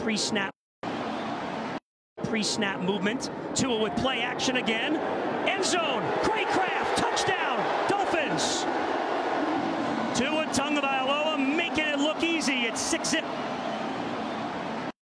pre-snap pre-snap movement. Tua with play action again. End zone. Cracraft Touchdown. Dolphins. Tua Tagovailoa making it look easy. It's 6 zip.